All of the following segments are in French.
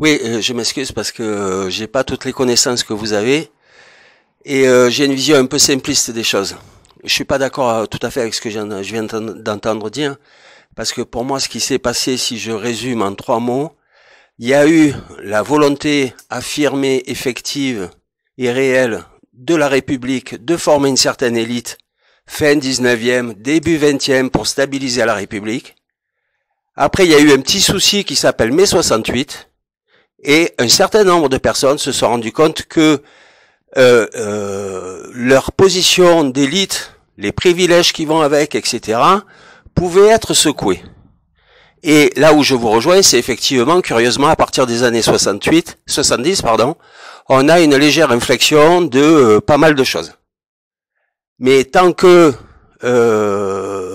Oui, euh, je m'excuse parce que euh, j'ai pas toutes les connaissances que vous avez et euh, j'ai une vision un peu simpliste des choses. Je suis pas d'accord euh, tout à fait avec ce que je viens je viens d'entendre dire parce que pour moi, ce qui s'est passé, si je résume en trois mots, il y a eu la volonté affirmée, effective et réelle de la République de former une certaine élite fin 19e, début 20e pour stabiliser la République. Après, il y a eu un petit souci qui s'appelle mai 68 et un certain nombre de personnes se sont rendues compte que euh, euh, leur position d'élite, les privilèges qui vont avec, etc., pouvaient être secoués. Et là où je vous rejoins, c'est effectivement, curieusement, à partir des années 68, 70, pardon, on a une légère inflexion de euh, pas mal de choses. Mais tant que, euh,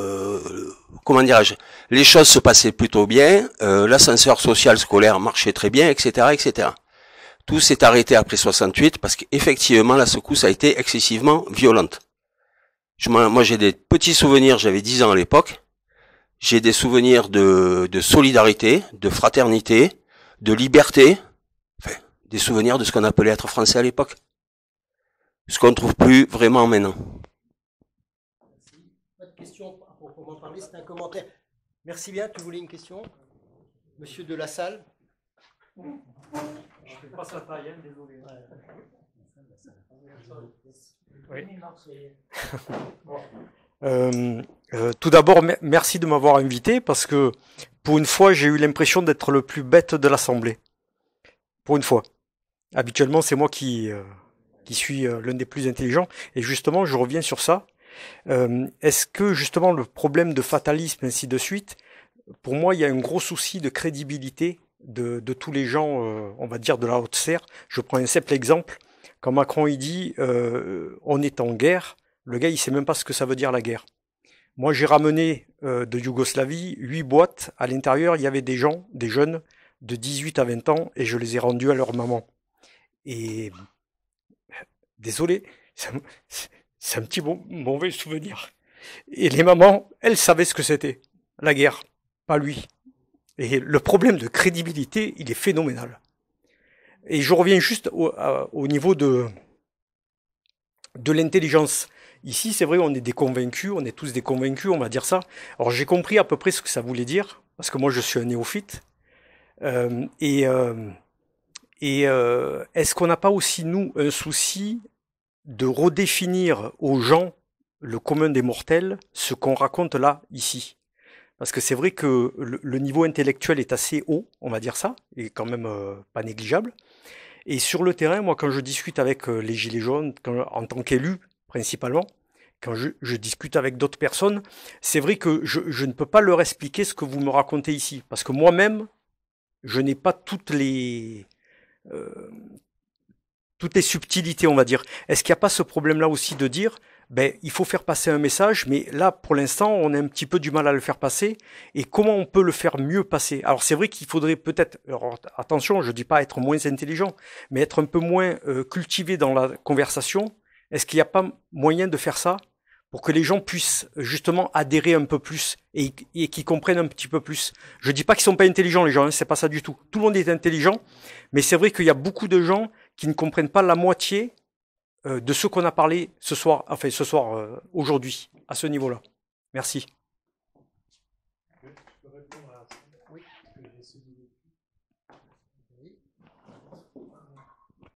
comment dirais-je, les choses se passaient plutôt bien, euh, l'ascenseur social scolaire marchait très bien, etc., etc. Tout s'est arrêté après 68 parce qu'effectivement la secousse a été excessivement violente. Moi j'ai des petits souvenirs, j'avais 10 ans à l'époque, j'ai des souvenirs de, solidarité, de fraternité, de liberté, des souvenirs de ce qu'on appelait être français à l'époque. Ce qu'on ne trouve plus vraiment maintenant. Pas de question à proprement parler, c'est un commentaire. Merci bien, tu voulais une question? Monsieur de la salle Je fais pas sa taille, hein, désolé. Oui. Euh, euh, tout d'abord, merci de m'avoir invité parce que pour une fois, j'ai eu l'impression d'être le plus bête de l'Assemblée. Pour une fois. Habituellement, c'est moi qui, euh, qui suis euh, l'un des plus intelligents. Et justement, je reviens sur ça. Euh, est-ce que justement le problème de fatalisme, ainsi de suite, pour moi, il y a un gros souci de crédibilité de, tous les gens, euh, on va dire, de la haute serre. Je prends un simple exemple. Quand Macron il dit euh, on est en guerre, le gars il sait même pas ce que ça veut dire la guerre. Moi j'ai ramené de Yougoslavie huit boîtes. À l'intérieur il y avait des gens, des jeunes de 18 à 20 ans et je les ai rendus à leur maman. Et désolé, c'est un petit mauvais souvenir. Et les mamans, elles savaient ce que c'était, la guerre, pas lui. Et le problème de crédibilité, il est phénoménal. Et je reviens juste au, niveau de, l'intelligence. Ici, c'est vrai, on est des convaincus, on est tous des convaincus, on va dire ça. Alors j'ai compris à peu près ce que ça voulait dire, parce que moi je suis un néophyte. Euh, et euh, euh, est-ce qu'on n'a pas aussi, nous, un souci de redéfinir aux gens, le commun des mortels, ce qu'on raconte là, ici Parce que c'est vrai que le, niveau intellectuel est assez haut, on va dire ça, et quand même euh, pas négligeable. Et sur le terrain, moi, quand je discute avec euh, les Gilets jaunes, en tant qu'élu principalement, quand je, je discute avec d'autres personnes, c'est vrai que je, je ne peux pas leur expliquer ce que vous me racontez ici. Parce que moi-même, je n'ai pas toutes les euh, toutes les subtilités, on va dire. Est-ce qu'il n'y a pas ce problème-là aussi de dire, ben, il faut faire passer un message, mais là, pour l'instant, on a un petit peu du mal à le faire passer. Et comment on peut le faire mieux passer? Alors, c'est vrai qu'il faudrait peut-être, attention, je dis pas être moins intelligent, mais être un peu moins euh, cultivé dans la conversation. Est-ce qu'il n'y a pas moyen de faire ça pour que les gens puissent justement adhérer un peu plus et, et qu'ils comprennent un petit peu plus? Je dis pas qu'ils sont pas intelligents les gens, hein, c'est pas ça du tout. Tout le monde est intelligent, mais c'est vrai qu'il y a beaucoup de gens qui ne comprennent pas la moitié euh, de ce qu'on a parlé ce soir, enfin ce soir, euh, aujourd'hui, à ce niveau-là. Merci.